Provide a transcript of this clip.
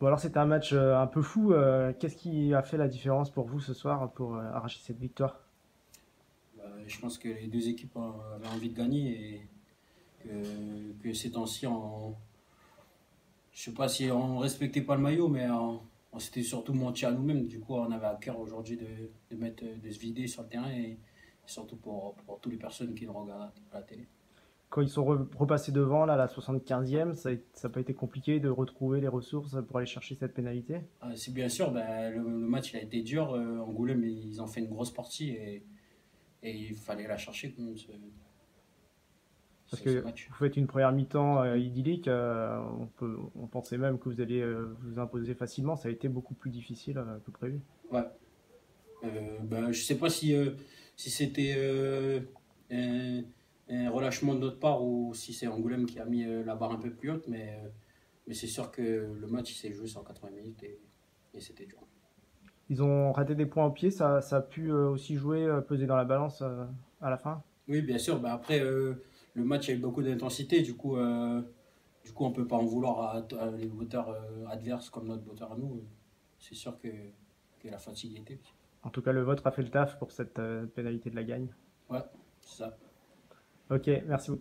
Bon, alors c'était un match euh, un peu fou. euh, Qu'est-ce qui a fait la différence pour vous ce soir pour euh, arracher cette victoire? Bah, je pense que les deux équipes avaient envie de gagner et que, ces temps-ci, on, je sais pas si on respectait pas le maillot, mais on, s'était surtout menti à nous-mêmes. Du coup, on avait à cœur aujourd'hui de, de de se vider sur le terrain et surtout pour, pour toutes les personnes qui nous regardent à la télé. Quand ils sont re- repassés devant, là, à la 75e, ça n'a pas été compliqué de retrouver les ressources pour aller chercher cette pénalité? Ah, C'est bien sûr, ben, le, le match il a été dur. euh, Angoulême, ils ont fait une grosse partie et, et il fallait la chercher quand même, ce, Parce ce- ce que match. vous faites une première mi-temps euh, idyllique, euh, on peut, on pensait même que vous alliez euh, vous imposer facilement. Ça a été beaucoup plus difficile que prévu. Ouais. Ben, je sais pas si, si c'était de notre part ou si c'est Angoulême qui a mis euh, la barre un peu plus haute, mais, euh, mais c'est sûr que le match s'est joué sur 80 minutes et, et c'était dur. Ils ont raté des points au pied, ça, ça a pu euh, aussi jouer, peser dans la balance à la fin? Oui, bien sûr. Ben, après, euh, le match a eu beaucoup d'intensité, du coup, euh, du coup on peut pas en vouloir à, à les voteurs euh, adverses comme notre voteur à nous. C'est sûr que, que la fatigue était. En tout cas, le vôtre a fait le taf pour cette pénalité de la gagne. Ouais, c'est ça. Ok, merci beaucoup.